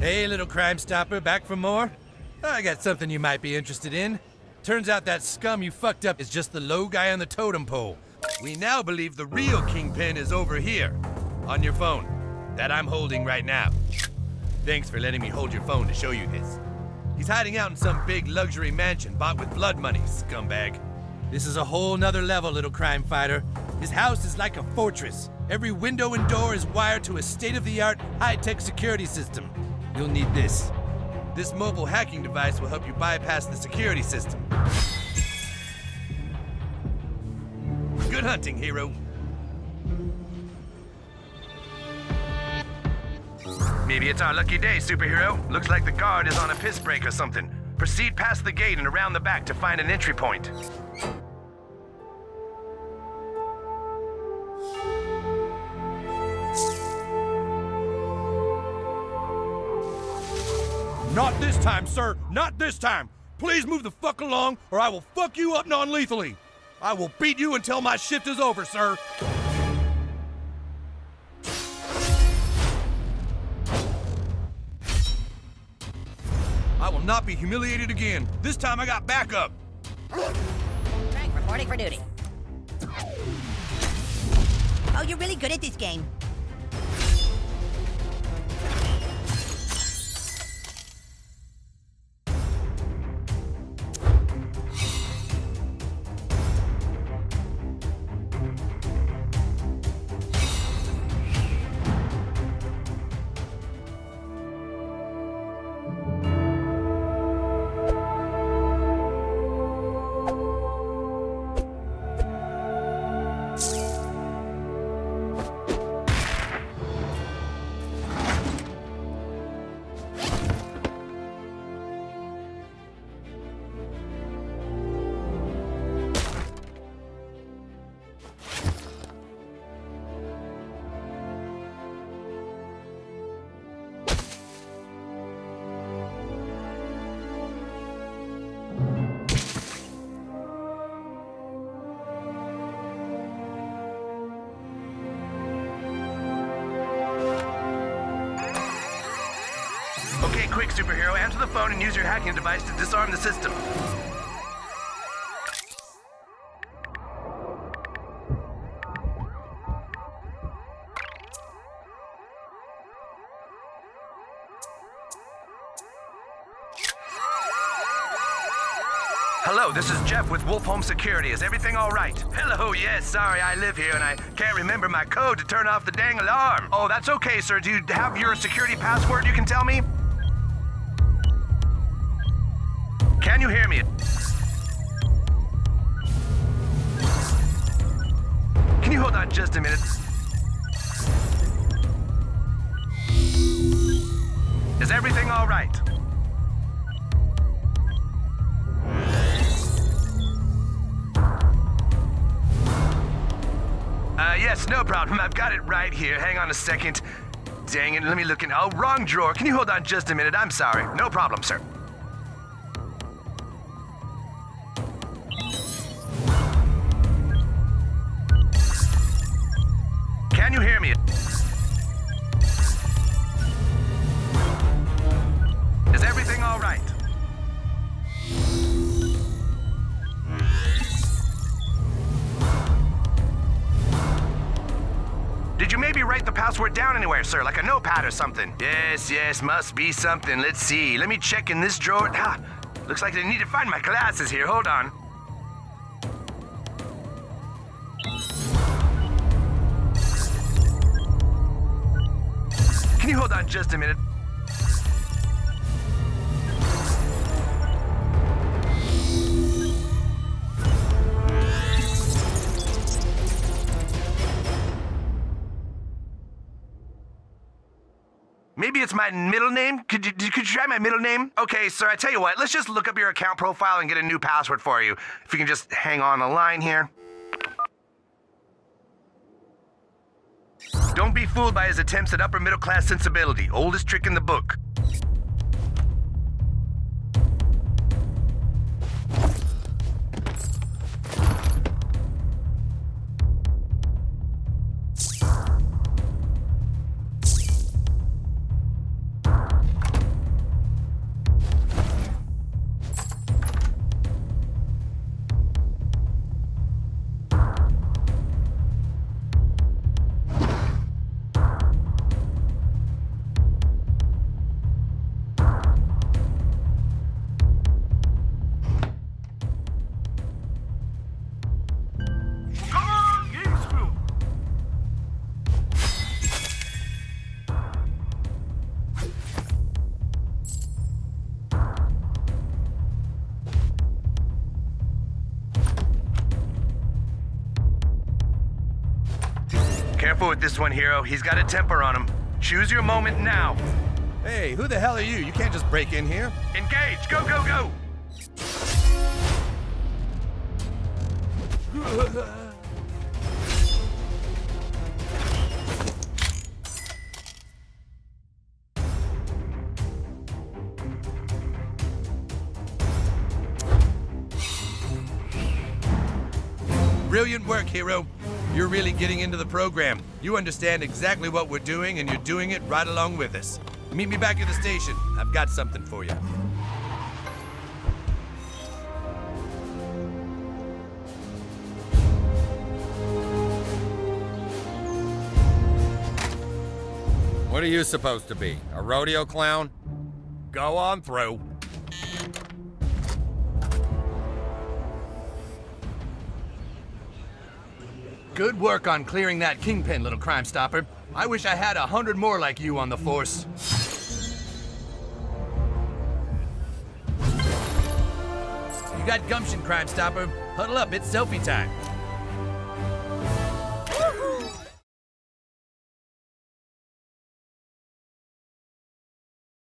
Hey, little crime stopper, back for more? I got something you might be interested in. Turns out that scum you fucked up is just the low guy on the totem pole. We now believe the real kingpin is over here, on your phone, that I'm holding right now. Thanks for letting me hold your phone to show you this. He's hiding out in some big luxury mansion bought with blood money, scumbag. This is a whole nother level, little crime fighter. His house is like a fortress. Every window and door is wired to a state-of-the-art, high-tech security system. You'll need this. This mobile hacking device will help you bypass the security system. Good hunting, hero. Maybe it's our lucky day, superhero. Looks like the guard is on a piss break or something. Proceed past the gate and around the back to find an entry point. Not this time, sir. Not this time. Please move the fuck along, or I will fuck you up non lethally. I will beat you until my shift is over, sir. I will not be humiliated again. This time I got backup. Frank, reporting for duty. Oh, you're really good at this game. Quick, superhero. Answer the phone and use your hacking device to disarm the system. Hello, this is Jeff with Wolf Home Security. Is everything all right? Hello, yes, sorry, I live here and I can't remember my code to turn off the dang alarm. Oh, that's okay, sir. Do you have your security password you can tell me? Can you hear me? Can you hold on just a minute? Is everything all right? Uh, yes, no problem. I've got it right here. Hang on a second. Dang it, let me look in. Oh, wrong drawer. Can you hold on just a minute? I'm sorry. No problem, sir. Can you hear me? Is everything all right? Did you maybe write the password down anywhere, sir? Like a notepad or something? Yes, yes, must be something. Let's see. Let me check in this drawer. Ah, looks like I need to find my glasses here. Hold on. Hold on just a minute? Maybe it's my middle name? Could you, could you try my middle name? Okay, sir, I tell you what, let's just look up your account profile and get a new password for you. If you can just hang on the line here. Don't be fooled by his attempts at upper middle class sensibility. Oldest trick in the book. With this one, Hero. He's got a temper on him. Choose your moment now. Hey, who the hell are you? You can't just break in here. Engage! Go, go, go! Brilliant work, Hero. You're really getting into the program. You understand exactly what we're doing, and you're doing it right along with us. Meet me back at the station. I've got something for you. What are you supposed to be? A rodeo clown? Go on through. Good work on clearing that kingpin, little crime stopper. I wish I had a hundred more like you on the force. You got gumption, crime stopper. Huddle up, it's selfie time.